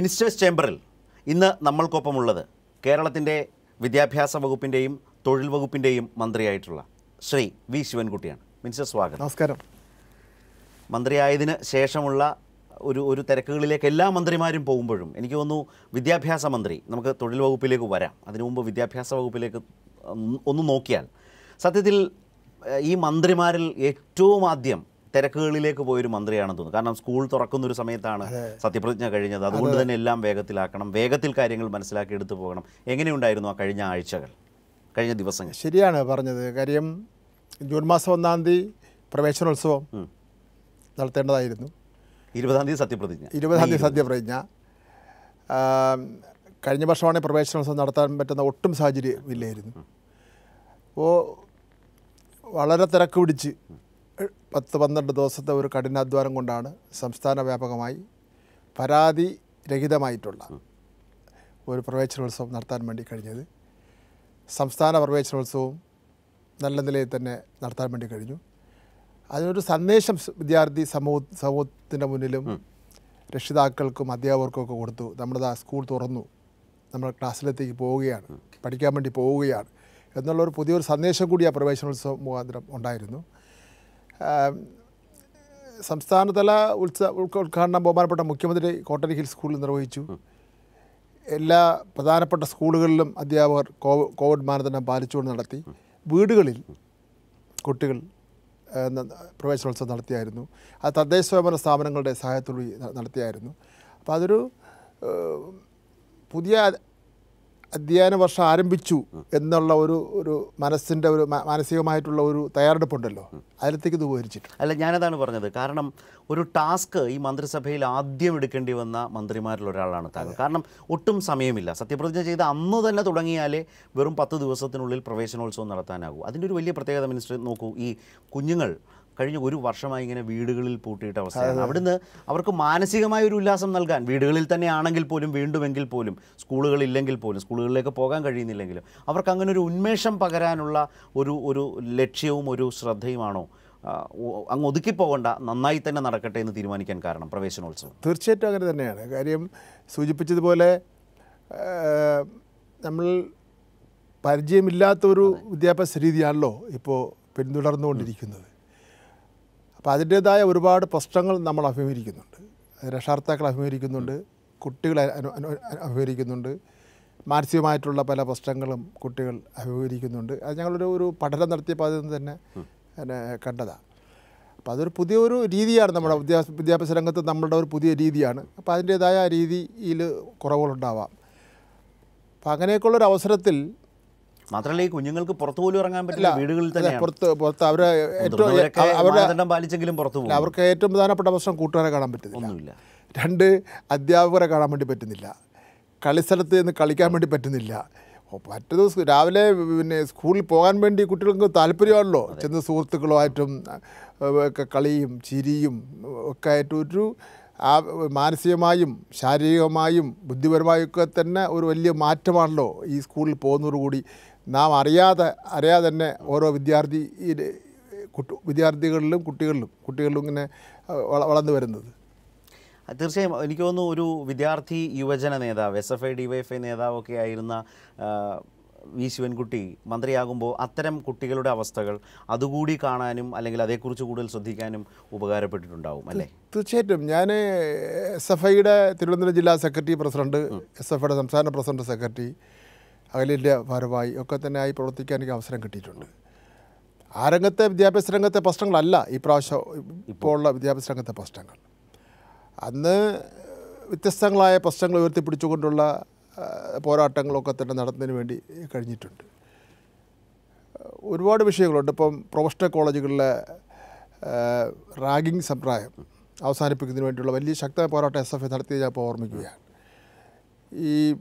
Ministers ചേംബറിൽ ഇന്ന് നമ്മൾക്കൊപ്പമുള്ളത് കേരളത്തിന്റെ വിദ്യാഭ്യാസ വകുപ്പിന്റെയും തൊഴിൽ വകുപ്പിന്റെയും മന്ത്രിയായിട്ടുള്ള ശ്രീ വി ശിവൻകുട്ടിയാണ്. മിനിസ്റ്റർ സ്വാഗതം. നമസ്കാരം. മന്ത്രിയായതിന് ശേഷമുള്ള ഒരു ഒരു തിരക്കുകളിലേക്ക് എല്ലാ മന്ത്രിമാരും പോകുമ്പോഴും എനിക്ക് തോന്നുന്നു വിദ്യാഭ്യാസ മന്ത്രി നമുക്ക് തൊഴിൽ വകുപ്പിലേക്ക് വരാം. അതിനു മുമ്പ് വിദ്യാഭ്യാസ വകുപ്പിലേക്ക് ഒന്ന് ഒന്ന് നോക്കിയാൽ സത്യത്തിൽ ഈ മന്ത്രിമാരിൽ ഏറ്റവും ആദ്യം തിരക്കുകളിലേക്ക് പോയൊരു മന്ത്രിയാണെന്ന് തോന്നുന്നു. കാരണം സ്കൂൾ തുറക്കുന്ന ഒരു സമയത്താണ് സത്യപ്രതിജ്ഞ കഴിഞ്ഞത്. അതുകൊണ്ട് തന്നെ എല്ലാം വേഗത്തിലാക്കണം വേഗത്തിൽ കാര്യങ്ങൾ മനസ്സിലാക്കി എടുത്തു പോകണം. എങ്ങനെയുണ്ടായിരുന്നു ആ കഴിഞ്ഞ ആഴ്ചകൾ? കഴിഞ്ഞ ദിവസങ്ങൾ? ശരിയാണ് പറഞ്ഞത്. കാര്യം ജൂൺ മാസം ഒന്നാം തീയതി പ്രവേശനോത്സവം. നടത്തേണ്ടതായിരുന്നു. ഇരുപതാം തീയതി സത്യപ്രതിജ്ഞ. ഇരുപതാം തീയതി സത്യപ്രതിജ്ഞ. കഴിഞ്ഞ വർഷമാണ് പ്രവേശനോത്സവം നടത്താൻ പറ്റുന്ന ഒട്ടും സാഹചര്യം ഇല്ലായിരുന്നു അപ്പോൾ വളരെ തിരക്ക് പിടിച്ച് പത്ത് പന്ത്രണ്ട് ദിവസത്തെ ഒരു കഠിനാധ്വാനം കൊണ്ടാണ് സംസ്ഥാന വ്യാപകമായി പരാതി രഹിതമായിട്ടുള്ള ഒരു പ്രവേശനോത്സവം നടത്താൻ വേണ്ടി കഴിഞ്ഞത്. സംസ്ഥാന പ്രവേശനോത്സവവും നല്ല നിലയിൽ തന്നെ നടത്താൻ വേണ്ടി കഴിഞ്ഞു. അതിനൊരു സന്ദേശം വിദ്യാർത്ഥി സമൂഹ സമൂഹത്തിന്റെ മുന്നിലും രക്ഷിതാക്കൾക്കും അധ്യാപകർക്കും ഒക്കെ കൊടുത്തു നമ്മുടെ സ്കൂൾ തുറന്നു. നമ്മൾ ക്ലാസ്സിലെത്തേക്ക് പോവുകയാണ്. പഠിക്കാൻ വേണ്ടി പോവുകയാണ്. എന്നുള്ളൊരു പുതിയൊരു സന്ദേശം കൂടി ആ പ്രവേശനോത്സവം മുഖാന്തരം ഉണ്ടായിരുന്നു. സംസ്ഥാനതല ഉത്സവ ഉദ്ഘ- ഉദ്ഘാടനം ബഹുമാനപ്പെട്ട മുഖ്യമന്ത്രി കോട്ടരി ഹിൽ സ്കൂളിൽ നിർവഹിച്ചു. എല്ലാ പ്രധാനപ്പെട്ട സ്കൂളുകളിലും അധ്യാപകർ കോവിഡ് മാനദണ്ഡം പാലിച്ചുകൊണ്ട് നടത്തി. വീടുകളിൽ കുട്ടികൾ പ്രവേശനോത്സവം നടത്തിയായിരുന്നു. അത് തദ്ദേശ സ്വയംഭരണ സ്ഥാപനങ്ങളുടെ സഹായത്തോടെ നടത്തിയായിരുന്നു. അപ്പോൾ അതൊരു പുതിയ അധ്യയന വർഷം ആരംഭിച്ചു എന്നുള്ള ഒരു ഒരു മനസ്സിന്റെ ഒരു മാനസികമായിട്ടുള്ള ഒരു തയ്യാറെടുപ്പുണ്ടല്ലോ. അതിലത്തേക്ക് ഇത് ഉപകരിച്ചിട്ടുണ്ട്. അല്ല ഞാനതാണ് പറഞ്ഞത്. കാരണം ഒരു ടാസ്ക് ഈ മന്ത്രിസഭയിൽ ആദ്യം എടുക്കേണ്ടി വന്ന മന്ത്രിമാരിൽ ഒരാളാണ് താങ്കൾ. കാരണം ഒട്ടും സമയമില്ല. സത്യപ്രതിജ്ഞ ചെയ്ത് അന്ന് തന്നെ തുടങ്ങിയാലേ വെറും പത്ത് ദിവസത്തിനുള്ളിൽ പ്രവേശനോത്സവം നടത്താനാകൂ. അതിന്റെ ഒരു വലിയ പ്രത്യേകത മിനിസ്റ്റർ നോക്കൂ ഈ കുഞ്ഞുങ്ങൾ കഴിഞ്ഞ ഒരു വർഷമായി ഇങ്ങനെ വീടുകളിൽ പൂട്ടിയിട്ട അവസ്ഥയാണ്. അവിടുന്ന് അവർക്ക് മാനസികമായ ഒരു ഉല്ലാസം നൽകാൻ വീടുകളിൽ തന്നെ ആണെങ്കിൽ പോലും വീണ്ടുമെങ്കിൽ പോലും സ്കൂളുകളില്ലെങ്കിൽ പോലും സ്കൂളുകളിലേക്ക് പോകാൻ കഴിയുന്നില്ലെങ്കിലും അവർക്ക് അങ്ങനെ ഒരു ഉന്മേഷം പകരാനുള്ള ഒരു ഒരു ലക്ഷ്യവും ഒരു ശ്രദ്ധയുമാണോ? അങ്ങ് ഒതുക്കിപ്പോകണ്ട നന്നായി തന്നെ നടക്കട്ടെ എന്ന് തീരുമാനിക്കാൻ കാരണം പ്രവേശനോത്സവം. തീർച്ചയായിട്ടും അങ്ങനെ തന്നെയാണ്. കാര്യം സൂചിപ്പിച്ചതുപോലെ നമ്മൾ പരിചയമില്ലാത്തൊരു വിദ്യാഭ്യാസ രീതിയാണല്ലോ ഇപ്പോൾ പിന്തുടർന്നുകൊണ്ടിരിക്കുന്നത്. അപ്പോൾ അതിന്റേതായ ഒരുപാട് പ്രശ്നങ്ങൾ നമ്മൾ അഭിമുഖീകരിക്കുന്നുണ്ട്. രക്ഷാർത്ഥാക്കൾ അഭിമുഖീകരിക്കുന്നുണ്ട്. കുട്ടികൾ അഭിമുഖീകരിക്കുന്നുണ്ട്. മാനസികമായിട്ടുള്ള പല പ്രശ്നങ്ങളും കുട്ടികൾ അഭിമുഖീകരിക്കുന്നുണ്ട്. അത് ഞങ്ങളൊരു ഒരു പഠനം നടത്തിയപ്പോൾ അതിൽ നിന്ന് തന്നെ കണ്ടതാണ് അപ്പോൾ അതൊരു പുതിയൊരു രീതിയാണ് നമ്മുടെ വിദ്യാഭ്യാസ വിദ്യാഭ്യാസ രംഗത്ത് നമ്മളുടെ ഒരു പുതിയ രീതിയാണ്. അപ്പോൾ അതിന്റേതായ രീതിയിൽ കുറവുകളുണ്ടാവാം. അപ്പോൾ അങ്ങനെയൊക്കെയുള്ളൊരു അവസരത്തിൽ മാത്രമല്ല ഈ കുഞ്ഞുങ്ങൾക്ക് പുറത്തു പോലും ഇറങ്ങാൻ പറ്റില്ല വീടുകളിൽ തന്നെ പുറത്ത് പുറത്ത് അവരെ ഏറ്റവും അവരുടെ പാലിച്ചെങ്കിലും പുറത്തു പോകും. അവർക്ക് ഏറ്റവും പ്രധാനപ്പെട്ട പ്രശ്നം കൂട്ടുകാരെ കാണാൻ പറ്റുന്നില്ല. ഒന്നുമില്ല. രണ്ട് അധ്യാപകരെ കാണാൻ വേണ്ടി പറ്റുന്നില്ല. കളിസ്ഥലത്ത് നിന്ന് കളിക്കാൻ വേണ്ടി പറ്റുന്നില്ല. മറ്റു ദിവസം രാവിലെ പിന്നെ സ്കൂളിൽ പോകാൻ വേണ്ടി കുട്ടികൾക്ക് താല്പര്യമാണല്ലോ. ചെന്ന് സുഹൃത്തുക്കളുമായിട്ടും ഒക്കെ കളിയും ചിരിയും ഒക്കെ ആയിട്ട് ഒരു ആ മാനസികമായും ശാരീരികമായും ബുദ്ധിപരമായും ഒക്കെ തന്നെ ഒരു വലിയ മാറ്റമാണല്ലോ ഈ സ്കൂളിൽ പോകുന്നതോടുകൂടി നാം അറിയാതെ അറിയാതെ തന്നെ ഓരോ വിദ്യാർത്ഥി വിദ്യാർത്ഥികളിലും കുട്ടികളിലും കുട്ടികളിലും ഇങ്ങനെ വളർന്നു വരുന്നത്. തീർച്ചയായും. എനിക്ക് തോന്നുന്നു ഒരു വിദ്യാർത്ഥി യുവജന നേതാവ് S F I D Y F I നേതാവൊക്കെ ആയിരുന്ന വി ശിവൻകുട്ടി മന്ത്രിയാകുമ്പോൾ അത്തരം കുട്ടികളുടെ അവസ്ഥകൾ അതുകൂടി കാണാനും അല്ലെങ്കിൽ അതേക്കുറിച്ച് കൂടുതൽ ശ്രദ്ധിക്കാനും ഉപകാരപ്പെട്ടിട്ടുണ്ടാവും അല്ലേ? തീർച്ചയായിട്ടും. ഞാൻ എസ് എഫ് ഐയുടെ തിരുവനന്തപുരം ജില്ലാ സെക്രട്ടറി പ്രസിഡന്റ് എസ് എഫ് ഐയുടെ സംസ്ഥാന പ്രസിഡന്റ് സെക്രട്ടറി അഖിലേന്ത്യാ ഭാരവാഹി ഒക്കെ തന്നെ ആയി പ്രവർത്തിക്കാൻ എനിക്ക് അവസരം കിട്ടിയിട്ടുണ്ട്. ആ രംഗത്തെ വിദ്യാഭ്യാസ രംഗത്തെ പ്രശ്നങ്ങളല്ല ഈ പ്രാവശ്യം ഇപ്പോൾ ഉള്ള വിദ്യാഭ്യാസ രംഗത്തെ പ്രശ്നങ്ങൾ. അന്ന് വ്യത്യസ്തങ്ങളായ പ്രശ്നങ്ങൾ ഉയർത്തിപ്പിടിച്ചുകൊണ്ടുള്ള പോരാട്ടങ്ങളൊക്കെ തന്നെ നടത്തുന്നതിന് വേണ്ടി കഴിഞ്ഞിട്ടുണ്ട്. ഒരുപാട് വിഷയങ്ങളുണ്ട്. ഇപ്പം പ്രൊഫഷണൽ കോളേജുകളിലെ റാഗിങ് സമ്പ്രദായം അവസാനിപ്പിക്കുന്നതിന് വേണ്ടിയുള്ള വലിയ ശക്തമായ പോരാട്ടം എസ് എഫ് നടത്തിയത് ഞാൻ ഇപ്പോൾ ഓർമ്മിക്കുകയാണ്. ഈ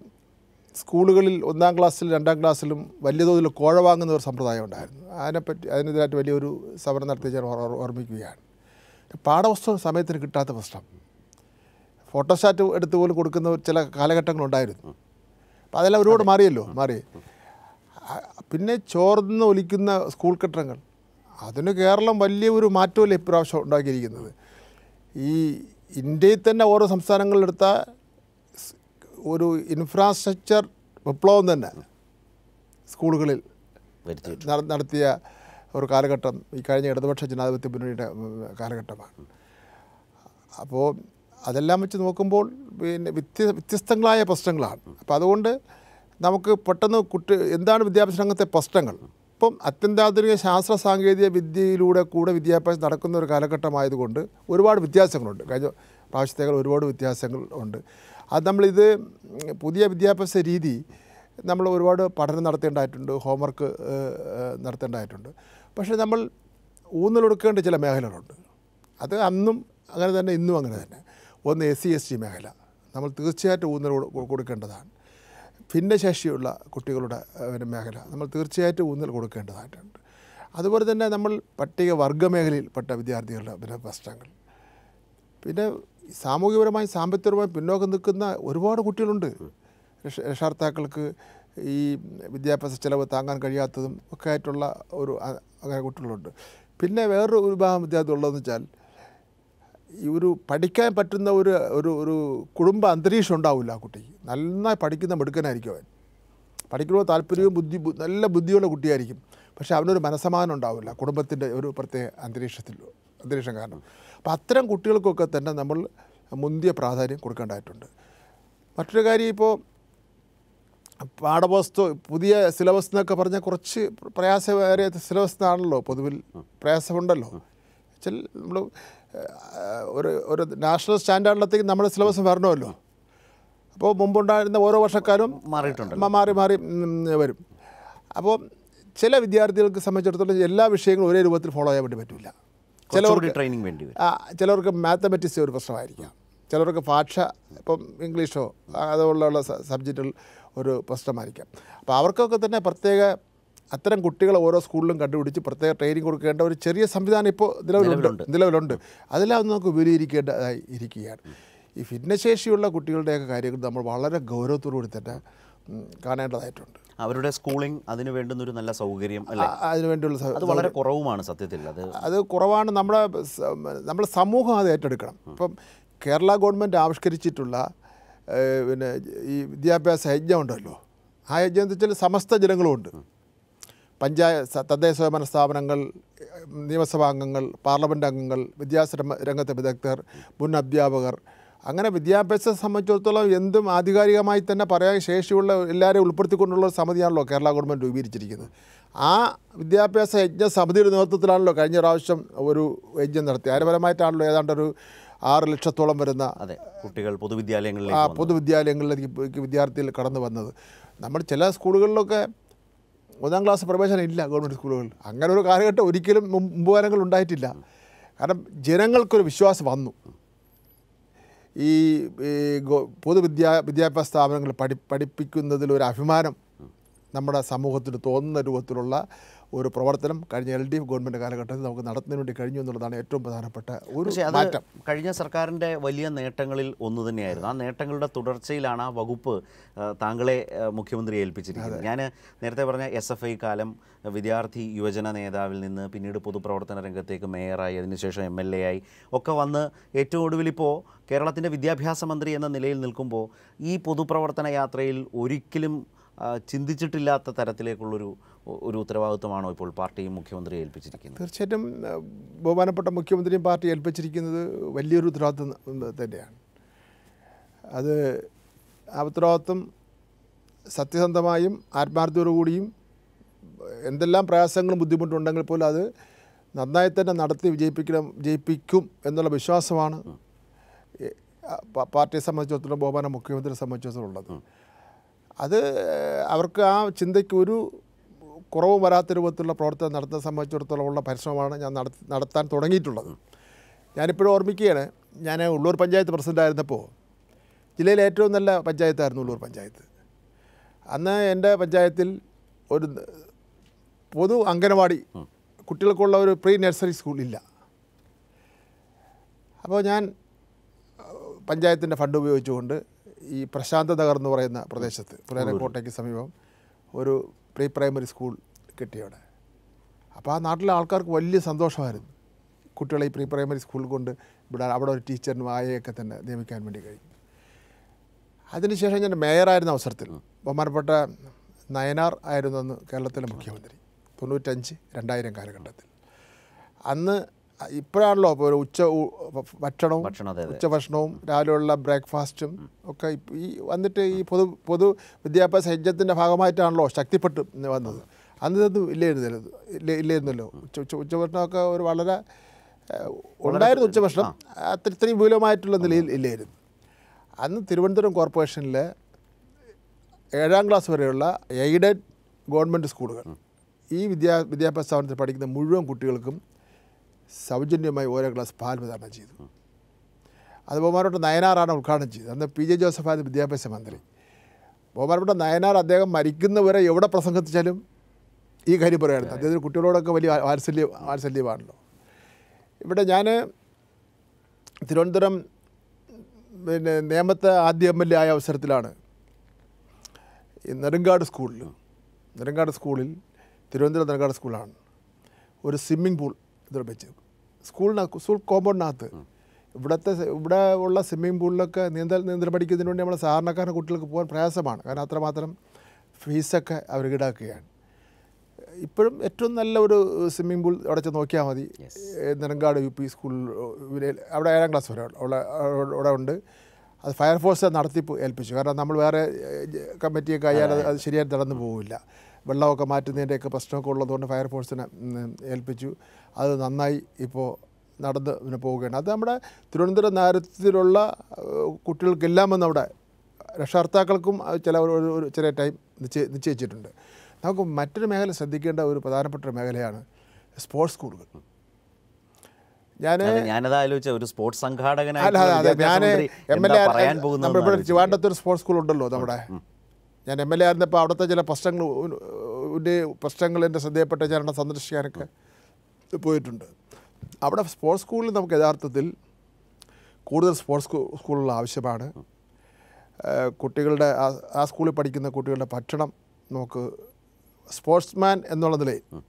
സ്കൂളുകളിൽ ഒന്നാം ക്ലാസ്സിലും രണ്ടാം ക്ലാസ്സിലും വലിയ തോതിൽ കോഴ വാങ്ങുന്ന ഒരു സമ്പ്രദായം ഉണ്ടായിരുന്നു. അതിനെപ്പറ്റി അതിനെതിരായിട്ട് വലിയൊരു സമരം നടത്തി ഞാൻ ഓർ- ഓർമ്മിക്കുകയാണ്. പാഠപുസ്തകം സമയത്തിന് കിട്ടാത്ത പ്രശ്നം. ഫോട്ടോസ്റ്റാറ്റ് എടുത്ത് പോലും കൊടുക്കുന്ന ചില കാലഘട്ടങ്ങളുണ്ടായിരുന്നു. അപ്പോൾ അതെല്ലാം ഒരുപാട് മാറിയല്ലോ മാറി. പിന്നെ ചോർന്ന് ഒലിക്കുന്ന സ്കൂൾ കെട്ടിടങ്ങൾ. അതിന് കേരളം വലിയ ഒരു മാറ്റമല്ലേ ഇപ്രാവശ്യം ഉണ്ടാക്കിയിരിക്കുന്നത്? ഈ ഇന്ത്യയിൽ തന്നെ ഓരോ സംസ്ഥാനങ്ങളിലെടുത്ത ഒരു ഇൻഫ്രാസ്ട്രക്ചർ വിപ്ലവം തന്നെ സ്കൂളുകളിൽ നടത്തിയ ഒരു കാലഘട്ടം ഈ കഴിഞ്ഞ ഇടതുപക്ഷ ജനാധിപത്യ മുന്നണിയുടെ കാലഘട്ടമാണ്. അപ്പോൾ അതെല്ലാം വെച്ച് നോക്കുമ്പോൾ പിന്നെ വ്യത്യ വ്യത്യസ്തങ്ങളായ പ്രശ്നങ്ങളാണ്. അപ്പോൾ അതുകൊണ്ട് നമുക്ക് പെട്ടെന്ന് കുട്ടി എന്താണ് വിദ്യാഭ്യാസ രംഗത്തെ പ്രശ്നങ്ങൾ? ഇപ്പം അത്യന്താധുനിക ശാസ്ത്ര സാങ്കേതിക വിദ്യയിലൂടെ കൂടെ വിദ്യാഭ്യാസം നടക്കുന്ന ഒരു കാലഘട്ടമായതുകൊണ്ട് ഒരുപാട് വ്യത്യാസങ്ങളുണ്ട്. കഴിഞ്ഞ പ്രാവശ്യത്തേക്കാൾ ഒരുപാട് വ്യത്യാസങ്ങൾ ഉണ്ട്. അത് നമ്മളിത് പുതിയ വിദ്യാഭ്യാസ രീതി നമ്മൾ ഒരുപാട് പഠനം നടത്തേണ്ടതായിട്ടുണ്ട് ഹോംവർക്ക് നടത്തേണ്ടതായിട്ടുണ്ട്. പക്ഷേ നമ്മൾ ഊന്നലൊടുക്കേണ്ട ചില മേഖലകളുണ്ട്. അത് അന്നും അങ്ങനെ തന്നെ ഇന്നും അങ്ങനെ തന്നെ. ഒന്ന് എസ് സി എസ് ടി മേഖല. നമ്മൾ തീർച്ചയായിട്ടും ഊന്നൽ കൊടു- കൊടുക്കേണ്ടതാണ്. ഭിന്നശേഷിയുള്ള കുട്ടികളുടെ മേഖല. നമ്മൾ തീർച്ചയായിട്ടും ഊന്നൽ കൊടുക്കേണ്ടതായിട്ടുണ്ട്. അതുപോലെ തന്നെ നമ്മൾ പട്ടിക വർഗ മേഖലയിൽപ്പെട്ട വിദ്യാർത്ഥികളുടെ പിന്നെ പ്രശ്നങ്ങൾ. പിന്നെ സാമൂഹികപരമായി സാമ്പത്തികപരമായി പിന്നോക്കം നിൽക്കുന്ന ഒരുപാട് കുട്ടികളുണ്ട്. രക്ഷാർത്ഥാക്കൾക്ക് ഈ വിദ്യാഭ്യാസ ചിലവ് താങ്ങാൻ കഴിയാത്തതും ഒക്കെ ആയിട്ടുള്ള ഒരു അങ്ങനെ കുട്ടികളുണ്ട്. പിന്നെ വേറൊരു വിഭാഗം വിദ്യാർത്ഥി ഉള്ളതെന്ന് വെച്ചാൽ ഈ ഒരു പഠിക്കാൻ പറ്റുന്ന ഒരു ഒരു ഒരു കുടുംബ അന്തരീക്ഷം ഉണ്ടാവില്ല ആ കുട്ടിക്ക് നന്നായി പഠിക്കുന്ന മിടുക്കനായിരിക്കും അവൻ. പഠിക്കുമ്പോൾ താല്പര്യവും ബുദ്ധി നല്ല ബുദ്ധിയുള്ള കുട്ടിയായിരിക്കും. പക്ഷേ അവനൊരു മനസ്സമാനം ഉണ്ടാവില്ല കുടുംബത്തിന്റെ ഒരു പ്രത്യേക അന്തരീക്ഷത്തിൽ. അന്തരീക്ഷം കാരണം. അപ്പോൾ അത്തരം കുട്ടികൾക്കൊക്കെ തന്നെ നമ്മൾ മുന്തിയ പ്രാധാന്യം കൊടുക്കേണ്ടതായിട്ടുണ്ട്. മറ്റൊരു കാര്യം ഇപ്പോൾ പാഠപുസ്തകം പുതിയ സിലബസ് എന്നൊക്കെ പറഞ്ഞാൽ കുറച്ച് പ്രയാസമേറിയ സിലബസ് എന്നാണല്ലോ പൊതുവിൽ പ്രയാസമുണ്ടല്ലോ. വെച്ചാൽ നമ്മൾ ഒരു ഒരു നാഷണൽ സ്റ്റാൻഡേർഡിലത്തേക്ക് നമ്മുടെ സിലബസ് വരണമല്ലോ. അപ്പോൾ മുമ്പുണ്ടായിരുന്ന ഓരോ വർഷക്കാരും മാറിയിട്ടുണ്ട് മാറി മാറി വരും. അപ്പോൾ ചില വിദ്യാർത്ഥികൾക്ക് സംബന്ധിച്ചിടത്തോളം എല്ലാ വിഷയങ്ങളും ഒരേ രൂപത്തിൽ ഫോളോ ചെയ്യാൻ വേണ്ടി പറ്റില്ല. കുറച്ചുകൂടി ട്രെയിനിങ് വേണ്ടി വരും. ചിലവർക്ക് മാത്തമെറ്റിക്സ് ഒരു പ്രശ്നമായിരിക്കാം. ചിലർക്ക് ഭാഷ ഇപ്പം ഇംഗ്ലീഷോ അതുപോലുള്ള സബ്ജക്റ്റിൽ സബ്ജക്റ്റുകൾ ഒരു പ്രശ്നമായിരിക്കാം. അപ്പോൾ അവർക്കൊക്കെ തന്നെ പ്രത്യേക അത്തരം കുട്ടികളെ ഓരോ സ്കൂളിലും കണ്ടുപിടിച്ച് പ്രത്യേക ട്രെയിനിങ് കൊടുക്കേണ്ട ഒരു ചെറിയ സംവിധാനം ഇപ്പോൾ നിലവിലുണ്ട്. നിലവിലുണ്ട്. അതെല്ലാം ഒന്ന് നമുക്ക് വിപുലീകരിക്കേണ്ടതായി ഇരിക്കുകയാണ്. ഈ ഭിന്നശേഷിയുള്ള കുട്ടികളുടെയൊക്കെ കാര്യങ്ങൾ നമ്മൾ വളരെ ഗൗരവത്തോടു കൂടി തന്നെ കാണേണ്ടതായിട്ടുണ്ട്. അവരുടെ സ്കൂളിംഗ് അതിന് വേണ്ടുന്ന ഒരു നല്ല സൗകര്യം അതിന് വേണ്ടിയുള്ള അത് വളരെ കുറവുമാണ് സത്യത്തിൽ. അത് അത് കുറവാണ് നമ്മുടെ നമ്മുടെ സമൂഹം അത് ഏറ്റെടുക്കണം. ഇപ്പം കേരള ഗവൺമെന്റ് ആവിഷ്കരിച്ചിട്ടുള്ള പിന്നെ ഈ വിദ്യാഭ്യാസ യജ്ഞം ഉണ്ടല്ലോ. ആ യജ്ഞം എന്ന് വെച്ചാൽ സമസ്ത ജനങ്ങളും ഉണ്ട്. പഞ്ചായത്ത് തദ്ദേശ സ്വയംഭരണ സ്ഥാപനങ്ങൾ നിയമസഭാംഗങ്ങൾ നിയമസഭാ അംഗങ്ങൾ പാർലമെന്റ് അംഗങ്ങൾ വിദ്യാഭ്യാസ രംഗത്തെ വിദഗ്ധർ മുൻ അധ്യാപകർ അങ്ങനെ വിദ്യാഭ്യാസത്തെ സംബന്ധിച്ചിടത്തോളം എന്തും ആധികാരികമായി തന്നെ പറയാൻ ശേഷിയുള്ള എല്ലാവരെയും ഉൾപ്പെടുത്തിക്കൊണ്ടുള്ള ഒരു സമിതിയാണല്ലോ കേരള ഗവൺമെന്റ് രൂപീകരിച്ചിരിക്കുന്നത്. ആ വിദ്യാഭ്യാസ യജ്ഞ സമിതിയുടെ നേതൃത്വത്തിലാണല്ലോ കഴിഞ്ഞ പ്രാവശ്യം ഒരു യജ്ഞം നടത്തി അതിനപരമായിട്ടാണല്ലോ ഏതാണ്ട് ഒരു ആറ് ലക്ഷത്തോളം വരുന്ന അതെ കുട്ടികൾ പൊതുവിദ്യാലയങ്ങളിൽ ആ. പൊതുവിദ്യാലയങ്ങളിലേക്ക് വിദ്യാർത്ഥികൾ കടന്നു വന്നത്. നമ്മൾ ചില സ്കൂളുകളിലൊക്കെ ഒന്നാം ക്ലാസ് പ്രവേശനം ഇല്ല ഗവൺമെന്റ് സ്കൂളുകളിൽ. അങ്ങനെ ഒരു കാലഘട്ടം ഒരിക്കലും മുമ്പ് മുമ്പ് കാലങ്ങളിൽ ഉണ്ടായിട്ടില്ല. കാരണം ജനങ്ങൾക്കൊരു വിശ്വാസം വന്നു. ഈ പൊതുവിദ്യാ വിദ്യാഭ്യാസ സ്ഥാപനങ്ങൾ പഠി പഠിപ്പിക്കുന്നതിൽ ഒരു അഭിമാനം നമ്മുടെ സമൂഹത്തിന് തോന്നുന്ന രൂപത്തിലുള്ള ഒരു പ്രവർത്തനം കഴിഞ്ഞ എൽ ഡി എഫ് ഗവൺമെന്റ് കാലഘട്ടത്തിൽ നമുക്ക് നടത്തുന്നതിന് വേണ്ടി കഴിഞ്ഞു എന്നുള്ളതാണ് ഏറ്റവും പ്രധാനപ്പെട്ട ഒരു മാറ്റം. കഴിഞ്ഞ സർക്കാരിന്റെ വലിയ നേട്ടങ്ങളിൽ ഒന്ന് തന്നെയായിരുന്നു. ആ നേട്ടങ്ങളുടെ തുടർച്ചയിലാണ് ആ വകുപ്പ് താങ്കളെ മുഖ്യമന്ത്രി ഏൽപ്പിച്ചിരിക്കുന്നത്. ഞാൻ നേരത്തെ പറഞ്ഞ എസ് എഫ് ഐ കാലം വിദ്യാർത്ഥി യുവജന നേതാവിൽ നിന്ന് പിന്നീട് പൊതുപ്രവർത്തന രംഗത്തേക്ക് മേയറായി അതിനുശേഷം എം എൽ എ ആയി ഒക്കെ വന്ന് ഏറ്റവും ഒടുവിൽ ഇപ്പോൾ കേരളത്തിന്റെ വിദ്യാഭ്യാസ മന്ത്രി എന്ന നിലയിൽ നിൽക്കുമ്പോൾ ഈ പൊതുപ്രവർത്തന യാത്രയിൽ ഒരിക്കലും ചിന്തിച്ചിട്ടില്ലാത്ത തരത്തിലേക്കുള്ളൊരു ഒരു ഉത്തരവാദിത്വമാണോ ഇപ്പോൾ പാർട്ടിയും മുഖ്യമന്ത്രി ഏൽപ്പിച്ചിരിക്കുന്നത്? തീർച്ചയായിട്ടും ബഹുമാനപ്പെട്ട മുഖ്യമന്ത്രിയും പാർട്ടി ഏൽപ്പിച്ചിരിക്കുന്നത് വലിയൊരു ഉത്തരവാദിത്വം തന്നെയാണ്. അത് ആ ഉത്തരവാദിത്വം സത്യസന്ധമായും ആത്മാർത്ഥയോടുകൂടിയും എന്തെല്ലാം പ്രയാസങ്ങളും ബുദ്ധിമുട്ടുണ്ടെങ്കിൽ പോലും അത് നന്നായി തന്നെ നടത്തി വിജയിപ്പിക്കണം ജയിപ്പിക്കും എന്നുള്ള വിശ്വാസമാണ് പാർട്ടിയെ സംബന്ധിച്ചിടത്തോളം ബഹുമാന മുഖ്യമന്ത്രിയെ സംബന്ധിച്ചിടത്തോളം ഉള്ളത്. അത് അവർക്ക് ആ ചിന്തയ്ക്ക് ഒരു കുറവും വരാത്ത രൂപത്തിലുള്ള പ്രവർത്തനം നടത്താൻ സംബന്ധിച്ചിടത്തോളം ഉള്ള പരിശ്രമമാണ് ഞാൻ നടത്തി നടത്താൻ തുടങ്ങിയിട്ടുള്ളത്. ഞാനിപ്പോഴും ഓർമ്മിക്കുകയാണ് ഞാൻ ഉള്ളൂർ പഞ്ചായത്ത് പ്രസിഡന്റായിരുന്നപ്പോൾ ജില്ലയിലെ ഏറ്റവും നല്ല പഞ്ചായത്തായിരുന്നു ഉള്ളൂർ പഞ്ചായത്ത്. അന്ന് എന്റെ പഞ്ചായത്തിൽ ഒരു പൊതു അംഗനവാടി കുട്ടികൾക്കുള്ള ഒരു പ്രീ നഴ്സറി സ്കൂളില്ല അപ്പോൾ ഞാൻ പഞ്ചായത്തിന്റെ ഫണ്ട് ഉപയോഗിച്ചുകൊണ്ട് ഈ പ്രശാന്ത നഗർ എന്ന് പറയുന്ന പ്രദേശത്ത് പുനരക്കോട്ടയ്ക്ക് സമീപം ഒരു പ്രീ പ്രൈമറി സ്കൂൾ കിട്ടിയവിടെ അപ്പോൾ ആ നാട്ടിലെ ആൾക്കാർക്ക് വലിയ സന്തോഷമായിരുന്നു. കുട്ടികളെ ഈ പ്രീ പ്രൈമറി സ്കൂളിൽ കൊണ്ട് ഇവിടെ അവിടെ ഒരു ടീച്ചറിനും ആയയൊക്കെ തന്നെ നിയമിക്കാൻ വേണ്ടി കഴിഞ്ഞു. അതിനുശേഷം ഞാൻ മേയറായിരുന്ന അവസരത്തിൽ ബഹുമാനപ്പെട്ട നയനാർ ആയിരുന്നു അന്ന് കേരളത്തിലെ മുഖ്യമന്ത്രി. തൊണ്ണൂറ്റഞ്ച് രണ്ടായിരം കാലഘട്ടത്തിൽ. അന്ന് ഇപ്പോഴാണല്ലോ ഇപ്പോൾ ഉച്ച ഭക്ഷണവും ഭക്ഷണം ഭക്ഷണവും രാവിലെയുള്ള ബ്രേക്ക്ഫാസ്റ്റും ഒക്കെ ഈ വന്നിട്ട് ഈ പൊതു പൊതു വിദ്യാഭ്യാസ യജ്ഞത്തിന്റെ ഭാഗമായിട്ടാണല്ലോ ശക്തിപ്പെട്ട് വന്നത്. അന്ന് ഇതൊന്നും ഇല്ലായിരുന്നല്ലോ ഇല്ല ഇല്ലായിരുന്നല്ലോ. ഉച്ച ഉച്ച ഉച്ചഭക്ഷണമൊക്കെ ഒരു വളരെ ഉണ്ടായിരുന്നു ഉണ്ടായിരുന്നു ഉച്ചഭക്ഷണം. അത്ര ഇത്രയും വിപുലമായിട്ടുള്ള നിലയിൽ ഇല്ലായിരുന്നു. അന്ന് തിരുവനന്തപുരം കോർപ്പറേഷനിൽ ഏഴാം ക്ലാസ് വരെയുള്ള എയ്ഡഡ് ഗവൺമെന്റ് സ്കൂളുകൾ ഈ വിദ്യാ വിദ്യാഭ്യാസ സ്ഥാപനത്തിൽ പഠിക്കുന്ന മുഴുവൻ കുട്ടികൾക്കും സൗജന്യമായി ഓരോ ക്ലാസ് പാൽ വിതരണം ചെയ്തു. അത് ബഹുമാനപ്പെട്ട നയനാറാണ് ഉദ്ഘാടനം ചെയ്തത്. അന്ന് പി ജെ ജോസഫായിരുന്നു വിദ്യാഭ്യാസ മന്ത്രി. ബഹുമാനപ്പെട്ട നയനാർ അദ്ദേഹം മരിക്കുന്നവരെ എവിടെ പ്രസംഗിച്ചാലും ഈ കാര്യം പറയായിരുന്നു അദ്ദേഹത്തിന് കുട്ടികളോടൊക്കെ വലിയ വാത്സല്യ വാത്സല്യമാണല്ലോ. ഇവിടെ ഞാൻ തിരുവനന്തപുരം പിന്നെ നേമത്തെ ആദ്യ എം എൽ എ ആയ അവസരത്തിലാണ് ഈ നെടുങ്കാട് സ്കൂളിൽ നെടുങ്കാട് സ്കൂളിൽ തിരുവനന്തപുരം നെടുങ്കാട് സ്കൂളാണ് ഒരു സ്വിമ്മിംഗ് പൂൾ നിർമ്മിച്ചത് സ്കൂളിനകത്ത് സ്കൂൾ കോമ്പൗണ്ടിനകത്ത്. ഇവിടുത്തെ ഇവിടെ ഉള്ള സ്വിമ്മിംഗ് പൂളിലൊക്കെ നീന്തൽ നീന്തൽ പഠിക്കുന്നതിന് വേണ്ടി നമ്മൾ സാധാരണക്കാരൻ കുട്ടികൾക്ക് പോകാൻ പ്രയാസമാണ്. കാരണം അത്രമാത്രം ഫീസൊക്കെ അവർ ഈടാക്കുകയാണ്. ഇപ്പോഴും ഏറ്റവും നല്ല ഒരു സ്വിമ്മിംഗ് പൂൾ അവിടെ ചെന്ന് നോക്കിയാൽ മതി. Nirankad Nedunkad U P school അവിടെ ഏഴാം ക്ലാസ് വരെ ഉള്ള അവിടെ ഉണ്ട്. അത് ഫയർഫോഴ്സ് നടത്തിപ്പ് ഏൽപ്പിച്ചു. കാരണം നമ്മൾ വേറെ കമ്മിറ്റിയൊക്കെ ആയാൽ അത്. അത് ശരിയായിട്ട് നടന്നു പോകില്ല വെള്ളമൊക്കെ മാറ്റുന്നതിന്റെയൊക്കെ പ്രശ്നമൊക്കെ ഉള്ളതുകൊണ്ട് ഫയർഫോഴ്സിനെ ഏൽപ്പിച്ചു. അത് നന്നായി ഇപ്പോൾ നടന്ന് പിന്നെ പോവുകയാണ്. അത് നമ്മുടെ തിരുവനന്തപുരം നഗരത്തിലുള്ള കുട്ടികൾക്കെല്ലാം വന്ന് അവിടെ രക്ഷകർത്താക്കൾക്കും ചില ഒരു ചെറിയ ടൈം നിശ്ചയി നിശ്ചയിച്ചിട്ടുണ്ട്. നമുക്ക് മറ്റൊരു മേഖല ശ്രദ്ധിക്കേണ്ട ഒരു പ്രധാനപ്പെട്ട ഒരു മേഖലയാണ് സ്പോർട്സ് സ്കൂളുകൾ. ഞാൻ ഞാനത് ആലോചിച്ച ഒരു സ്പോർട്സ് അതെ ഞാൻ എം എൽ എ നമ്മുടെ ഇവിടെ സ്പോർട്സ് സ്കൂൾ ഉണ്ടല്ലോ നമ്മുടെ ഞാൻ എം എൽ എ ആയിരുന്നപ്പോൾ അവിടുത്തെ ചില പ്രശ്നങ്ങൾ പ്രശ്നങ്ങൾ എന്റെ ശ്രദ്ധയപ്പെട്ട അവിടെ സന്ദർശിക്കാനൊക്കെ പോയിട്ടുണ്ട്. അവിടെ സ്പോർട്സ് സ്കൂളിൽ നമുക്ക് യഥാർത്ഥത്തിൽ കൂടുതൽ സ്പോർട്സ് സ്കൂ- സ്കൂളുകൾ ആവശ്യമാണ്. കുട്ടികളുടെ ആ സ്കൂളിൽ പഠിക്കുന്ന കുട്ടികളുടെ ഭക്ഷണം നമുക്ക് സ്പോർട്സ്മാൻ എന്നുള്ള നിലയിൽ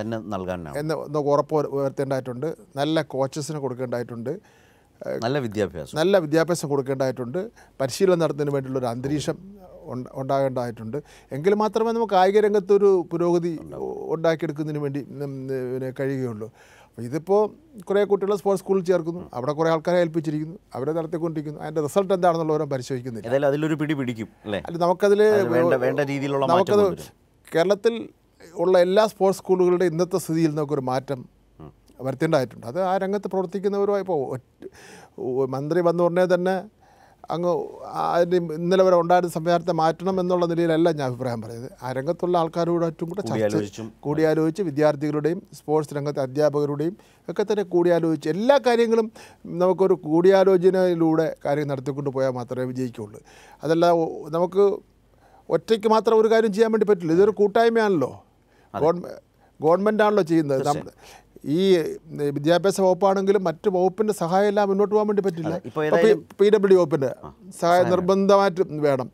തന്നെ നൽകാൻ എന്ന് നമുക്ക് ഉറപ്പ് വരുത്തേണ്ടതായിട്ടുണ്ട്. നല്ല കോച്ചസിന് കൊടുക്കേണ്ടതായിട്ടുണ്ട്. നല്ല വിദ്യാഭ്യാസം. നല്ല വിദ്യാഭ്യാസം കൊടുക്കേണ്ടതായിട്ടുണ്ട്. പരിശീലനം നടത്തുന്നതിന് വേണ്ടിയുള്ള ഒരു അന്തരീക്ഷം ഉണ്ടാകേണ്ടതായിട്ടുണ്ട്. എങ്കിൽ മാത്രമേ നമുക്ക് കായിക രംഗത്തൊരു പുരോഗതി ഉണ്ടാക്കിയെടുക്കുന്നതിന് വേണ്ടി പിന്നെ കഴിയുകയുള്ളൂ. അപ്പോൾ ഇതിപ്പോൾ കുറേ കുട്ടികളെ സ്പോർട്സ് സ്കൂളിൽ ചേർക്കുന്നു. അവിടെ കുറേ ആൾക്കാരെ ഏൽപ്പിച്ചിരിക്കുന്നു. അവരെ നടത്തിക്കൊണ്ടിരിക്കുന്നു. അതിന്റെ റിസൾട്ട് എന്താണെന്നുള്ളവരും പരിശോധിക്കുന്നില്ല. അതിലൊരു പിടി പിടിക്കും അല്ലേ? അല്ല നമുക്കതിൽ വേണ്ട വേണ്ട രീതിയിലുള്ള നമുക്കത് കേരളത്തിൽ ഉള്ള എല്ലാ സ്പോർട്സ് സ്കൂളുകളുടെ ഇന്നത്തെ സ്ഥിതിയിൽ നമുക്കൊരു മാറ്റം വരുത്തേണ്ടതായിട്ടുണ്ട്. അത് ആ രംഗത്ത് പ്രവർത്തിക്കുന്നവരുമായി ഇപ്പോൾ മന്ത്രി വന്ന ഉടനെ തന്നെ അങ്ങ് അതിന്റെ ഇന്നലെ വരെ ഉണ്ടായിരുന്ന സംവിധാനത്തെ മാറ്റണം എന്നുള്ള നിലയിലല്ല ഞാൻ അഭിപ്രായം പറയുന്നത്. ആ രംഗത്തുള്ള ആൾക്കാരോടായിട്ടും കൂടെ ചർച്ച കൂടിയാലോചിച്ചും. വിദ്യാർത്ഥികളുടെയും സ്പോർട്സ് രംഗത്തെ അധ്യാപകരുടെയും ഒക്കെ തന്നെ കൂടിയാലോചിച്ച് എല്ലാ കാര്യങ്ങളും നമുക്കൊരു കൂടിയാലോചനയിലൂടെ കാര്യം നടത്തിക്കൊണ്ട് പോയാൽ മാത്രമേ വിജയിക്കുകയുള്ളൂ. അതല്ല നമുക്ക് ഒറ്റയ്ക്ക് മാത്രം ഒരു കാര്യം ചെയ്യാൻ വേണ്ടി പറ്റില്ല. ഇതൊരു കൂട്ടായ്മയാണല്ലോ. ഗവൺമെന്റ് ഗവൺമെന്റ് ആണല്ലോ ചെയ്യുന്നത്. ഈ വിദ്യാഭ്യാസ വകുപ്പാണെങ്കിലും മറ്റ് വകുപ്പിന്റെ സഹായം എല്ലാം മുന്നോട്ട് പോകാൻ വേണ്ടി പറ്റില്ല. പി ഡബ്ല്യു വകുപ്പിന്റെ സഹായം നിർബന്ധമായിട്ട് വേണം.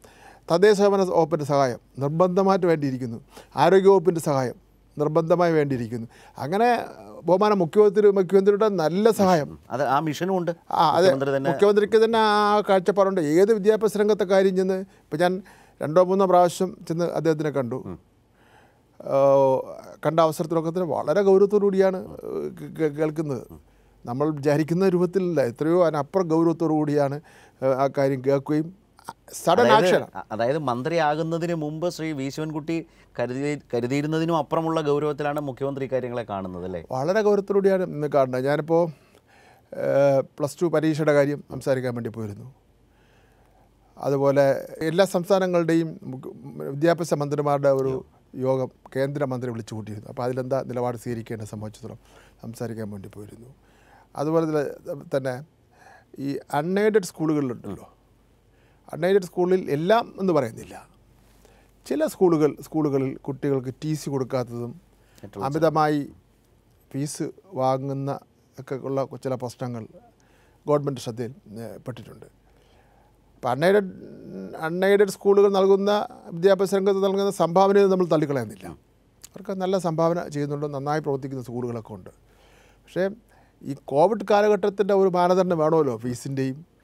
തദ്ദേശ സേവന വകുപ്പിന്റെ സഹായം നിർബന്ധമായിട്ട് വേണ്ടിയിരിക്കുന്നു. ആരോഗ്യ വകുപ്പിന്റെ സഹായം നിർബന്ധമായി വേണ്ടിയിരിക്കുന്നു. അങ്ങനെ ബഹുമാന മുഖ്യമന്ത്രി മുഖ്യമന്ത്രിയുടെ നല്ല സഹായം. അത് ആ മിഷനും ഉണ്ട്. ആ അതെ. മുഖ്യമന്ത്രിക്ക് തന്നെ ആ കാഴ്ചപ്പാടുണ്ട്. ഏത് വിദ്യാഭ്യാസ രംഗത്തെ കാര്യം ചെന്ന് ഇപ്പം ഞാൻ രണ്ടോ മൂന്നോ പ്രാവശ്യം ചെന്ന് അദ്ദേഹത്തിനെ കണ്ടു. കണ്ട അവസരത്തിലൊക്കെ തന്നെ വളരെ ഗൗരവത്തോടു കൂടിയാണ് ഏഹ് കേ- കേ- കേൾക്കുന്നത്. നമ്മൾ വിചാരിക്കുന്ന രൂപത്തിലല്ല എത്രയോ അതിനപ്പുറം ഗൗരവത്തോടു കൂടിയാണ് ആ കാര്യം കേൾക്കുകയും സഡൻ ആക്ഷൻ അതായത് മന്ത്രിയാകുന്നതിന് മുമ്പ് ശ്രീ വി ശിവൻകുട്ടി കരുതി കരുതിയിരുന്നതിനും അപ്പുറമുള്ള ഗൗരവത്തിലാണ് മുഖ്യമന്ത്രി കാര്യങ്ങളെ കാണുന്നത് അല്ലേ? വളരെ ഗൗരവത്തോടുകൂടിയാണ് ഇന്ന് കാണുന്നത്. ഞാനിപ്പോൾ പ്ലസ് ടു പരീക്ഷയുടെ കാര്യം സംസാരിക്കാൻ വേണ്ടി പോയിരുന്നു. അതുപോലെ എല്ലാ സംസ്ഥാനങ്ങളുടെയും വിദ്യാഭ്യാസ മന്ത്രിമാരുടെ ഒരു യോഗം കേന്ദ്രമന്ത്രി വിളിച്ചു കൂട്ടിയിരുന്നു അപ്പോൾ അതിലെന്താ നിലപാട് സ്വീകരിക്കേണ്ട സംബന്ധിച്ചിടത്തോളം സംസാരിക്കാൻ വേണ്ടി പോയിരുന്നു. അതുപോലെ തന്നെ- തന്നെ ഈ അൺഎയ്ഡഡ് സ്കൂളുകളിലുണ്ടല്ലോ. അൺഎയ്ഡഡ് സ്കൂളിൽ എല്ലാം എന്ന് പറയുന്നില്ല. ചില സ്കൂളുകൾ സ്കൂളുകളിൽ കുട്ടികൾക്ക് ടി സി കൊടുക്കാത്തതും അമിതമായി ഫീസ് വാങ്ങുന്ന ഒക്കെ ഉള്ള ചില പ്രശ്നങ്ങൾ ഗവൺമെന്റ് ശ്രദ്ധയിൽ പെട്ടിട്ടുണ്ട്. അൺഎയ്ഡഡ് അൺഎയ്ഡഡ് സ്കൂളുകൾ നൽകുന്ന വിദ്യാഭ്യാസ രംഗത്ത് നൽകുന്ന സംഭാവനയെ നമ്മൾ തള്ളിക്കളയുന്നില്ല. അവർക്ക് നല്ല സംഭാവന ചെയ്യുന്നുണ്ട് നന്നായി പ്രവർത്തിക്കുന്ന സ്കൂളുകളൊക്കെ ഉണ്ട്. പക്ഷേ ഈ കോവിഡ് കാലഘട്ടത്തിന്റെ ഒരു മാനദണ്ഡം വേണമല്ലോ ഫീസിന്റെയും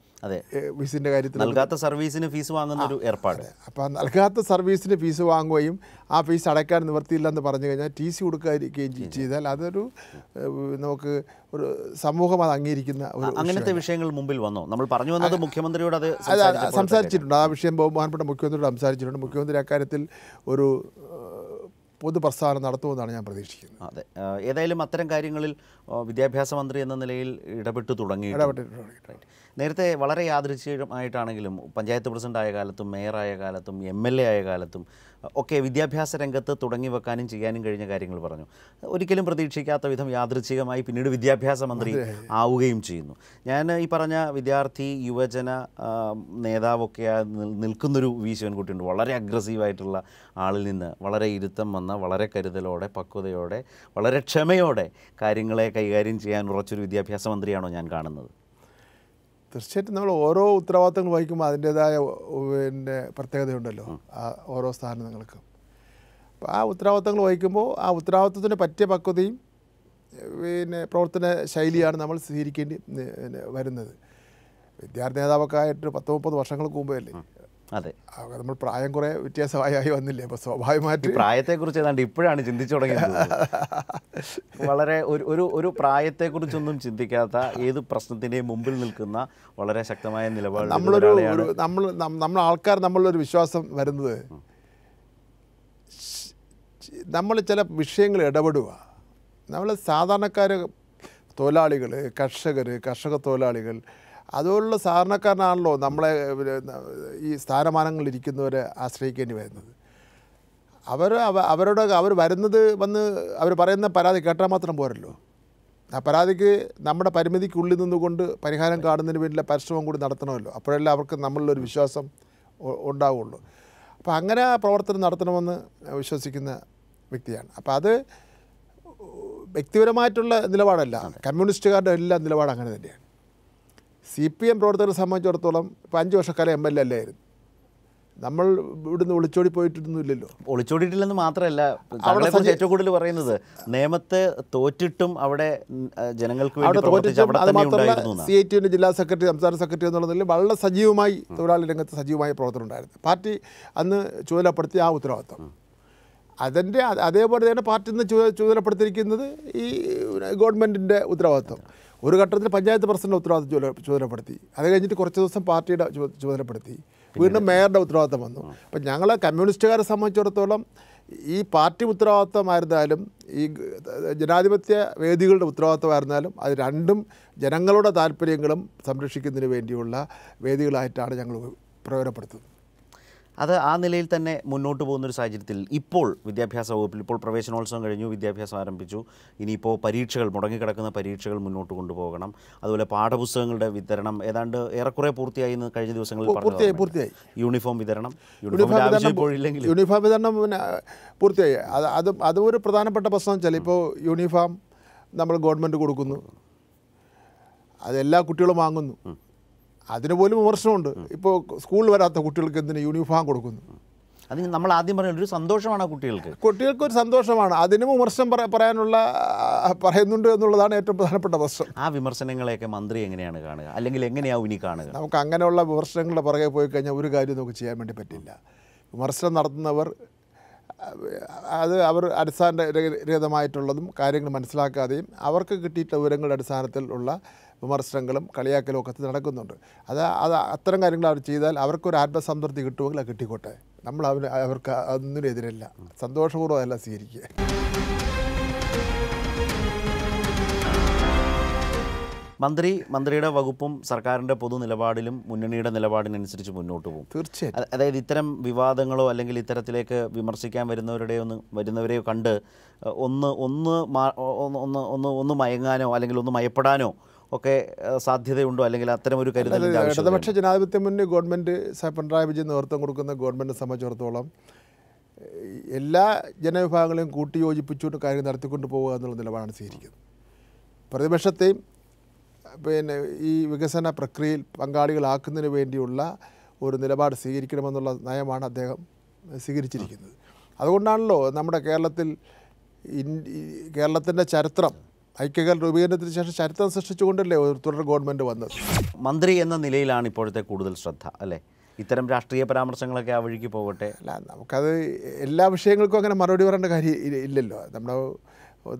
ഫീസിന്റെ കാര്യത്തിൽ നൽകാത്ത സർവീസിന് ഫീസ് വാങ്ങുന്ന ഒരു ഏർപ്പാട്. അപ്പോൾ നൽകാത്ത സർവീസിന് ഫീസ് വാങ്ങുകയും ആ ഫീസ് അടയ്ക്കാൻ നിവർത്തിയില്ലെന്ന് പറഞ്ഞു കഴിഞ്ഞാൽ ടി സി കൊടുക്കാതിരിക്കുകയും ചെയ്താൽ അതൊരു നമുക്ക് ഒരു സമൂഹം അത് അംഗീകരിക്കുന്ന അങ്ങനത്തെ വിഷയങ്ങൾ മുമ്പിൽ വന്നോ? നമ്മൾ പറഞ്ഞു വന്നത് മുഖ്യമന്ത്രിയോട് അത് സംസാരിച്ചിട്ടുണ്ട്. ആ വിഷയം ബഹുമാനപ്പെട്ട മുഖ്യമന്ത്രിയോട് സംസാരിച്ചിട്ടുണ്ട്. മുഖ്യമന്ത്രി അക്കാര്യത്തിൽ ഒരു ഏഹ്, പൊതു പ്രസ്താവന നടത്തുമെന്നാണ് ഞാൻ പ്രതീക്ഷിക്കുന്നത്. അതെ. ഏതായാലും അത്തരം കാര്യങ്ങളിൽ വിദ്യാഭ്യാസ മന്ത്രി എന്ന നിലയിൽ ഇടപെട്ട് തുടങ്ങി നേരത്തെ വളരെ യാദൃശ്ചികമായിട്ടാണെങ്കിലും പഞ്ചായത്ത് പ്രസിഡന്റ് ആയ കാലത്തും മേയറായ കാലത്തും എം എൽ എ ആയ കാലത്തും ഒക്കെ വിദ്യാഭ്യാസ രംഗത്ത് തുടങ്ങി വെക്കാനും ചെയ്യാനും കഴിഞ്ഞ കാര്യങ്ങൾ പറഞ്ഞു. ഒരിക്കലും പ്രതീക്ഷിക്കാത്ത വിധം യാദൃച്ഛികമായി പിന്നീട് വിദ്യാഭ്യാസ മന്ത്രി ആവുകയും ചെയ്യുന്നു. ഞാൻ ഈ പറഞ്ഞ വിദ്യാർത്ഥി യുവജന നേതാവൊക്കെ നിൽക്കുന്നൊരു വി. ശിവൻകുട്ടിയുണ്ട്. വളരെ അഗ്രസീവായിട്ടുള്ള ആളിൽ നിന്ന് വളരെ ഇരുത്തം വന്ന വളരെ കരുതലോടെ പക്വതയോടെ വളരെ ക്ഷമയോടെ കാര്യങ്ങളെ കൈകാര്യം ചെയ്യാൻ ഉറച്ചൊരു വിദ്യാഭ്യാസ മന്ത്രിയാണോ ഞാൻ കാണുന്നത്? തീർച്ചയായിട്ടും നമ്മൾ ഓരോ ഉത്തരവാദിത്തങ്ങൾ വഹിക്കുമ്പോൾ അതിന്റേതായ പിന്നെ പ്രത്യേകതയുണ്ടല്ലോ ആ. ഓരോ സ്ഥാനങ്ങൾക്ക് അപ്പോൾ ആ ഉത്തരവാദിത്തങ്ങൾ വഹിക്കുമ്പോൾ ആ ഉത്തരവാദിത്തത്തിന് പറ്റിയ പക്വതയും പിന്നെ പ്രവർത്തന ശൈലിയാണ് നമ്മൾ സ്വീകരിക്കേണ്ടി വരുന്നത്. വിദ്യാർത്ഥി നേതാവൊക്കെ ആയിട്ട് പത്ത് മുപ്പത് വർഷങ്ങൾക്ക് മുമ്പേ അല്ലേ? അതെ. നമ്മൾ പ്രായം കുറേ വ്യത്യാസമായി വന്നില്ലേ? അപ്പോൾ സ്വാഭാവികമായിട്ട് പ്രായത്തെ പ്രായത്തെക്കുറിച്ച് ഏതാണ്ട് ഇപ്പോഴാണ് ചിന്തിച്ചു തുടങ്ങിയത്. വളരെ ഒരു ഒരു ഒരു പ്രായത്തെക്കുറിച്ചൊന്നും ചിന്തിക്കാത്ത ഏത് പ്രശ്നത്തിന്റെയും മുമ്പിൽ നിൽക്കുന്ന വളരെ ശക്തമായ നിലപാട് നമ്മളൊരു ഒരു നമ്മൾ നമ്മൾ ആൾക്കാർ നമ്മളൊരു വിശ്വാസം വരുന്നത് നമ്മൾ ചില വിഷയങ്ങൾ ഇടപെടുക. നമ്മൾ സാധാരണക്കാർ തൊഴിലാളികൾ കർഷകർ കർഷക തൊഴിലാളികൾ അതുപോലുള്ള സാധാരണക്കാരനാണല്ലോ നമ്മളെ ഈ സ്ഥാനമാനങ്ങളിൽ ഇരിക്കുന്നവരെ ആശ്രയിക്കേണ്ടി വരുന്നത്. അവർ അവരുടെ അവർ വരുന്നത് വന്ന് അവർ പറയുന്ന പരാതി കേട്ടാൽ മാത്രം പോരല്ലോ. ആ പരാതിക്ക് നമ്മുടെ പരിമിതിക്കുള്ളിൽ നിന്നുകൊണ്ട് പരിഹാരം കാണുന്നതിന് വേണ്ടിയുള്ള പരിശ്രമം കൂടി നടത്തണമല്ലോ. അപ്പോഴല്ലേ അവർക്ക് നമ്മളിലൊരു വിശ്വാസം ഉണ്ടാവുള്ളൂ. അപ്പോൾ അങ്ങനെ ആ പ്രവർത്തനം നടത്തണമെന്ന് വിശ്വസിക്കുന്ന വ്യക്തിയാണ്. അപ്പോൾ അത് വ്യക്തിപരമായിട്ടുള്ള നിലപാടല്ല. കമ്മ്യൂണിസ്റ്റുകാരുടെ എല്ലാ നിലപാടും അങ്ങനെ തന്നെയാണ്. സി പി എം പ്രവർത്തകരെ സംബന്ധിച്ചിടത്തോളം ഇപ്പോൾ അഞ്ച് വർഷക്കാലം എം എൽ എ അല്ലായിരുന്നു. നമ്മൾ ഇവിടുന്ന് ഒളിച്ചോടി പോയിട്ടൊന്നുമില്ലല്ലോ. ഒളിച്ചോടിയിട്ടില്ലെന്ന് മാത്രമല്ല അവിടെ ഏറ്റവും കൂടുതൽ പറയുന്നത് നിയമത്തെ തോറ്റിട്ടും അവിടെ ജനങ്ങൾക്ക് അവിടെ അത് മാത്രമല്ല സി ഐ ടിയുടെ ജില്ലാ സെക്രട്ടറി സംസ്ഥാന സെക്രട്ടറി എന്നുള്ള നിലയിൽ വളരെ സജീവമായി തൊഴിലാളി രംഗത്ത് സജീവമായ പ്രവർത്തനം ഉണ്ടായിരുന്നു. പാർട്ടി അന്ന് ചുമതലപ്പെടുത്തിയ ആ ഉത്തരവാദിത്വം. അതിന്റെ അതേപോലെ തന്നെ പാർട്ടി ഇന്ന് ചുമതലപ്പെടുത്തിയിരിക്കുന്നത് ഈ ഗവൺമെന്റിന്റെ ഉത്തരവാദിത്വം. ഒരു ഘട്ടത്തിൽ പഞ്ചായത്ത് പ്രസിഡന്റ് ഉത്തരവാദിത്വം ചുമതല- ചുമതലപ്പെടുത്തി. അത് കഴിഞ്ഞിട്ട് കുറച്ച് ദിവസം പാർട്ടിയുടെ ചുമതലപ്പെടുത്തി. വീണ്ടും മേയറുടെ ഉത്തരവാദിത്തം വന്നു. അപ്പം ഞങ്ങൾ കമ്മ്യൂണിസ്റ്റുകാരെ സംബന്ധിച്ചിടത്തോളം ഈ പാർട്ടി ഉത്തരവാദിത്തമായിരുന്നാലും ഈ ജനാധിപത്യ വേദികളുടെ ഉത്തരവാദിത്തമായിരുന്നാലും അത് രണ്ടും ജനങ്ങളുടെ താല്പര്യങ്ങളും സംരക്ഷിക്കുന്നതിന് വേണ്ടിയുള്ള വേദികളായിട്ടാണ് ഞങ്ങൾ പ്രയോജനപ്പെടുത്തുന്നത്. അത് ആ നിലയിൽ തന്നെ മുന്നോട്ട് പോകുന്ന ഒരു സാഹചര്യത്തിൽ ഇപ്പോൾ വിദ്യാഭ്യാസ വകുപ്പിൽ ഇപ്പോൾ പ്രവേശനോത്സവം കഴിഞ്ഞു വിദ്യാഭ്യാസം ആരംഭിച്ചു. ഇനിയിപ്പോൾ പരീക്ഷകൾ മുടങ്ങിക്കിടക്കുന്ന പരീക്ഷകൾ മുന്നോട്ട് കൊണ്ടുപോകണം. അതുപോലെ പാഠപുസ്തകങ്ങളുടെ വിതരണം ഏതാണ്ട് ഏറെക്കുറെ പൂർത്തിയായി എന്ന് കഴിഞ്ഞ ദിവസങ്ങളിൽ പൂർത്തിയായി പൂർത്തിയായി. യൂണിഫോം വിതരണം. യൂണിഫോം വിതരണം പിന്നെ പൂർത്തിയായി. അത് അത് അതും ഒരു പ്രധാനപ്പെട്ട പ്രശ്നം വെച്ചാൽ ഇപ്പോൾ യൂണിഫോം നമ്മൾ ഗവൺമെന്റ് കൊടുക്കുന്നു. അതെല്ലാ കുട്ടികളും വാങ്ങുന്നു. അതിന് പോലും വിമർശനമുണ്ട്. ഇപ്പോൾ സ്കൂളിൽ വരാത്ത കുട്ടികൾക്ക് എന്തിന് യൂണിഫോം കൊടുക്കുന്നു? അത് നമ്മൾ ആദ്യം പറയുന്നത് ഒരു സന്തോഷമാണ് കുട്ടികൾക്ക്. കുട്ടികൾക്ക് ഒരു സന്തോഷമാണ്. അതിനും വിമർശനം പറ- പറയാനുള്ള പറയുന്നുണ്ട് എന്നുള്ളതാണ് ഏറ്റവും പ്രധാനപ്പെട്ട പ്രശ്നം. ആ വിമർശനങ്ങളെയൊക്കെ മന്ത്രി എങ്ങനെയാണ് കാണുക? അല്ലെങ്കിൽ എങ്ങനെയാവും ഇനി കാണുക? നമുക്ക് അങ്ങനെയുള്ള വിമർശനങ്ങളുടെ പുറകെ പോയി കഴിഞ്ഞാൽ ഒരു കാര്യം നമുക്ക് ചെയ്യാൻ വേണ്ടി പറ്റില്ല. വിമർശനം നടത്തുന്നവർ അത് അവർ അടിസ്ഥാനരഹിതമായിട്ടുള്ളതും കാര്യങ്ങൾ മനസ്സിലാക്കാതെയും അവർക്ക് കിട്ടിയിട്ടുള്ള വിവരങ്ങളുടെ അടിസ്ഥാനത്തിൽ ഉള്ള വിമർശനങ്ങളും കളിയാക്കലും ഒക്കെ നടക്കുന്നുണ്ട്. അത് അത് അത്തരം കാര്യങ്ങൾ അവർ ചെയ്താൽ അവർക്കൊരു ആത്മസംതൃപ്തി കിട്ടുമെങ്കിൽ അത് കിട്ടിക്കോട്ടെ. നമ്മൾ അവർ അവർക്ക് ഒന്നിനും എതിരല്ല. സന്തോഷപൂർവം അല്ല സ്വീകരിക്കുക. മന്ത്രി മന്ത്രിയുടെ വകുപ്പും സർക്കാരിന്റെ പൊതു നിലപാടിലും മുന്നണിയുടെ നിലപാടിനനുസരിച്ച് മുന്നോട്ട് പോകും. തീർച്ചയായും അതായത് ഇത്തരം വിവാദങ്ങളോ അല്ലെങ്കിൽ ഇത്തരത്തിലേക്ക് വിമർശിക്കാൻ വരുന്നവരുടെ ഒന്ന് വരുന്നവരെയോ കണ്ട് ഒന്ന് ഒന്ന് ഒന്ന് ഒന്ന് ഒന്ന് മയങ്ങാനോ അല്ലെങ്കിൽ ഒന്ന് മയപ്പെടാനോ ഒക്കെ സാധ്യതയുണ്ടോ? അല്ലെങ്കിൽ അത്തരം ഒരു കരുതൽ ഇടതുപക്ഷ ജനാധിപത്യ മുന്നേ ഗവൺമെന്റ് പിണറായി വിജയൻ നേതൃത്വം കൊടുക്കുന്ന ഗവൺമെന്റിനെ സംബന്ധിച്ചിടത്തോളം എല്ലാ ജനവിഭാഗങ്ങളെയും കൂട്ടിയോജിപ്പിച്ചുകൊണ്ട് കാര്യം നടത്തിക്കൊണ്ട് പോവുക എന്നുള്ള നിലപാടാണ് സ്വീകരിക്കുന്നത്. പ്രതിപക്ഷത്തെയും പിന്നെ ഈ വികസന പ്രക്രിയയിൽ പങ്കാളികളാക്കുന്നതിന് വേണ്ടിയുള്ള ഒരു നിലപാട് സ്വീകരിക്കണമെന്നുള്ള നയമാണ് അദ്ദേഹം സ്വീകരിച്ചിരിക്കുന്നത്. അതുകൊണ്ടാണല്ലോ നമ്മുടെ കേരളത്തിൽ കേരളത്തിന്റെ ചരിത്രം ഐക്യകേരള രൂപീകരണത്തിന് ശേഷം ചരിത്രം സൃഷ്ടിച്ചുകൊണ്ടല്ലേ ഒരു തുടർ ഗവൺമെന്റ് വന്നത്? മന്ത്രി എന്ന നിലയിലാണ് ഇപ്പോഴത്തെ കൂടുതൽ ശ്രദ്ധ അല്ലേ? ഇത്തരം രാഷ്ട്രീയ പരാമർശങ്ങളൊക്കെ ആ വഴിക്ക് പോകട്ടെ. അല്ല നമുക്കത് എല്ലാ വിഷയങ്ങൾക്കും അങ്ങനെ മറുപടി പറയേണ്ട കാര്യം ഇല്ലല്ലോ. നമ്മുടെ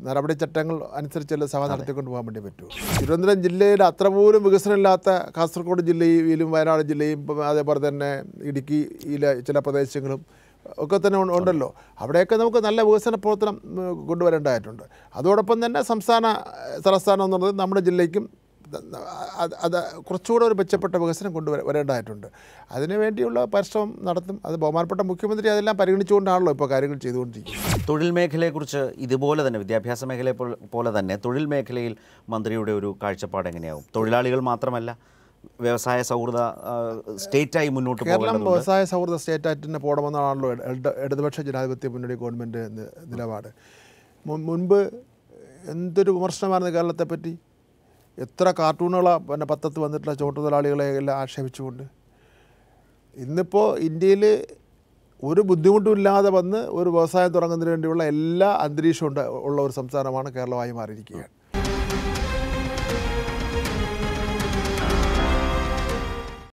നടപടി ചട്ടങ്ങൾ അനുസരിച്ചല്ലേ സഭ നടത്തിക്കൊണ്ട് പോകാൻ വേണ്ടി പറ്റൂ. തിരുവനന്തപുരം ജില്ലയിൽ അത്ര പോലും വികസനമില്ലാത്ത കാസർഗോഡ് ജില്ലയിലും വയനാട് ജില്ലയും അതേപോലെ തന്നെ ഇടുക്കിയിലെ ചില പ്രദേശങ്ങളും ഒക്കെ തന്നെ ഉണ്ടല്ലോ. അവിടെയൊക്കെ നമുക്ക് നല്ല വികസന പ്രവർത്തനം കൊണ്ടുവരേണ്ടതായിട്ടുണ്ട്. അതോടൊപ്പം തന്നെ സംസ്ഥാന തലസ്ഥാനം എന്നുള്ളത് നമ്മുടെ ജില്ലയ്ക്കും അത് കുറച്ചുകൂടെ ഒരു മെച്ചപ്പെട്ട വികസനം അതിനു വേണ്ടിയുള്ള പരിശ്രമം നടത്തും. അത് ബഹുമാനപ്പെട്ട മുഖ്യമന്ത്രി അതെല്ലാം പരിഗണിച്ചുകൊണ്ടാണല്ലോ ഇപ്പോൾ കാര്യങ്ങൾ ചെയ്തുകൊണ്ടിരിക്കുന്നത്. തൊഴിൽ മേഖലയെക്കുറിച്ച് ഇതുപോലെ തന്നെ വിദ്യാഭ്യാസ മേഖലയെ പോലെ തന്നെ തൊഴിൽ മേഖലയിൽ മന്ത്രിയുടെ ഒരു കാഴ്ചപ്പാട് എങ്ങനെയാവും? തൊഴിലാളികൾ മാത്രമല്ല വ്യവസായ സൗഹൃദ സ്റ്റേറ്റ് സ്റ്റേറ്റായി മുന്നോട്ട് കേരളം വ്യവസായ സൗഹൃദ സ്റ്റേറ്റ് തന്നെ പോകണമെന്നാണല്ലോ ഇട- ഇടതുപക്ഷ ജനാധിപത്യ മുന്നണി ഗവൺമെന്റ് നിലപാട്. മുൻപ് എന്തൊരു വിമർശനമായിരുന്നു കേരളത്തെപ്പറ്റി? എത്ര കാർട്ടൂണുകളാണ് പിന്നെ പത്രത്തിൽ വന്നിട്ടുള്ള ചോട്ടുതൊഴിലാളികളെ എല്ലാം ആക്ഷേപിച്ചുകൊണ്ട്. ഇന്നിപ്പോൾ ഇന്ത്യയിൽ ഒരു ബുദ്ധിമുട്ടുമില്ലാതെ വന്ന് ഒരു വ്യവസായം തുടങ്ങുന്നതിന് വേണ്ടിയുള്ള എല്ലാ അന്തരീക്ഷവും ഉള്ള ഒരു സംസ്ഥാനമാണ് കേരളമായി മാറിയിരിക്കുകയാണ്.